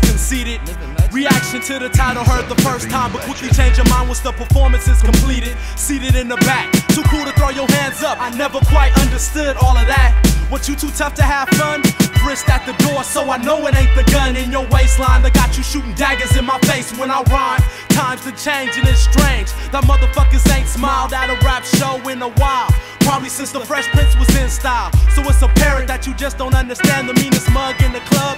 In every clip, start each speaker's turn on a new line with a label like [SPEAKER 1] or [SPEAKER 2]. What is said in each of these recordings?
[SPEAKER 1] conceited. Reaction to the title heard the first time, but quickly changed your mind once the performance is completed. Seated in the back, too cool to throw your hands up. I never quite understood all of that. What you too tough to have fun? Wrist at the door, so I know it ain't the gun in your waistline that got you shooting daggers in my face when I rhyme. Times are changing, it's strange. That motherfuckers ain't smiled at a rap show in a while. Probably since the Fresh Prince was in style. So it's apparent that you just don't understand the meanest mug in the club.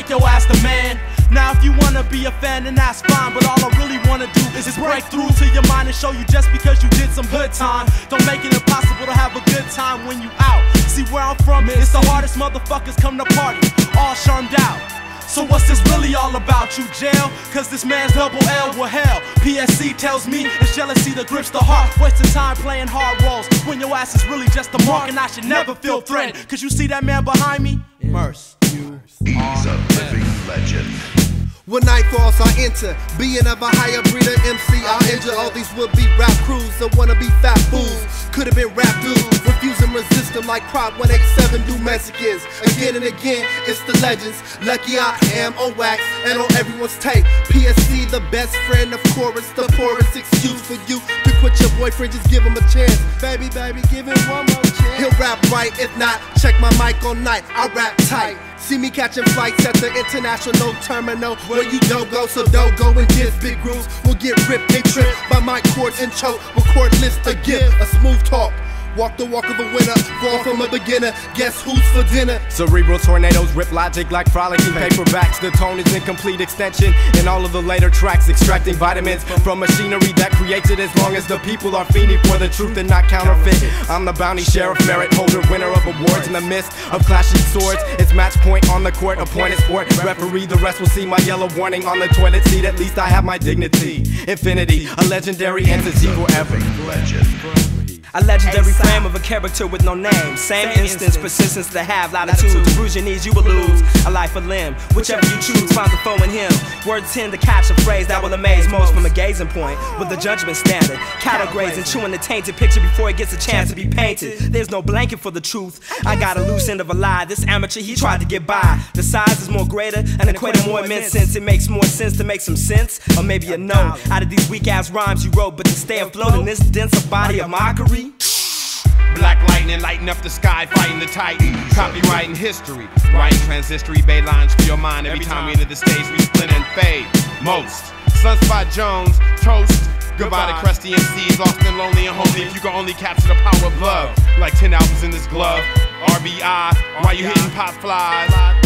[SPEAKER 1] Make your ass the man. Now, if you wanna be a fan, then that's fine. But all I really wanna do is just break through to your mind and show you just because you did some good time. Don't make it impossible to have a good time when you out. See where I'm from, it's the hardest motherfuckers come to party, all sharmed out. So what's this really all about, you jail? Cause this man's double L with hell. PSC tells me it's jealousy that grips the heart. Wasting time playing hard roles when your ass is really just a mark and I should never feel threatened. Cause you see that man behind me? Murs. You
[SPEAKER 2] He's a living legend.
[SPEAKER 3] When night falls, I enter. Being of a higher breeder MC, I'll injure all these would-be rap crews that wanna be fat fools. Could've been rap dudes, refusing resist them like Prop 187 do Mexicans. Again and again, it's the legends. Lucky I am on wax and on everyone's tape. PSC, the best friend of chorus, the poorest excuse for you to quit your boyfriend. Just give him a chance, baby, baby, give him one more chance. He'll rap right, if not, check my mic all night. I rap tight. See me catching flights at the international terminal where you don't go, so don't go and diss big grooves. Will get ripped and trip by my chords and choke. Record list a gift, a smooth talk. Walk the walk of a winner, fall from a beginner. Guess who's for dinner?
[SPEAKER 4] Cerebral tornadoes rip logic like frolicking paperbacks. The tone is in complete extension in all of the later tracks, extracting vitamins from machinery that creates it as long as the people are fiending for the truth and not counterfeit. I'm the bounty sheriff, merit holder, winner of awards in the midst of clashing swords. It's match point on the court, appointed sport. Referee, the rest will see my yellow warning on the toilet seat. At least I have my dignity. Infinity, a legendary entity forever.
[SPEAKER 2] Legend.
[SPEAKER 5] A legendary frame of a character with no name. Same instance, persistence to have latitude. Your knees, you will lose a life or limb. Whichever you choose, find the foe in him. Words tend to catch a phrase that will amaze most from a gazing point with a judgment standard. Cattle grazing, chewing the tainted picture before it gets a chance to be painted. There's no blanket for the truth. I got a loose end of a lie. This amateur, he tried to get by. The size is more greater, and equator more immense since it makes more sense to make some sense. Or maybe a no out of these weak ass rhymes you wrote, but to stay afloat in this denser body of mockery.
[SPEAKER 6] Black lightning lighting up the sky, fighting the titan. Copywriting history, writing transistory bay lines for your mind. Every time we enter the stage, we split and fade. Most. Sunspot Jonz, toast. Goodbye to crusty MCs, lost and lonely and homely. If you can only capture the power of love, like 10 albums in this glove. RBI, why you hitting pop flies?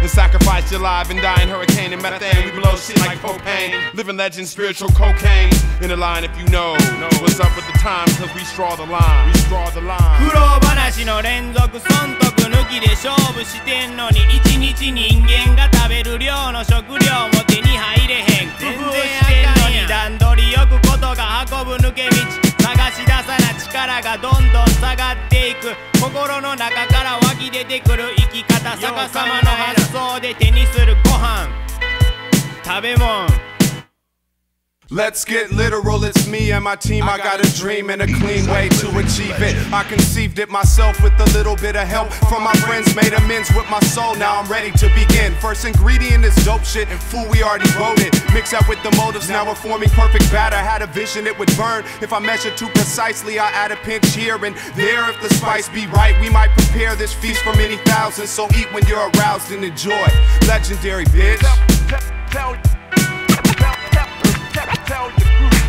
[SPEAKER 6] And sacrifice your life and die in hurricane and methane. We blow shit like propane. Living legend, spiritual cocaine. In the line if you know what's up with the time, cause we straw the line. We straw the line.
[SPEAKER 7] 苦労話の連続損得抜きで勝負してんのに一日人間が食べる量の食料も手に入れへん全然してんのに段取りよくことが運ぶ抜け道探し出さな力がどんどん下がっていく心の中から湧き出てくる生き方逆さまの発想で手にするご飯。食べ物。
[SPEAKER 4] Let's get literal, it's me and my team. I got a dream and a clean way to achieve it. I conceived it myself with a little bit of help from my friends. Made amends with my soul, now I'm ready to begin. First ingredient is dope shit, and fool, we already it. Mix that with the motives, now we're forming perfect batter. I had a vision it would burn. If I measure too precisely, I add a pinch here and there. If the spice be right, we might prepare this feast for many thousands. So eat when you're aroused and enjoy. Legendary, bitch
[SPEAKER 2] tell the group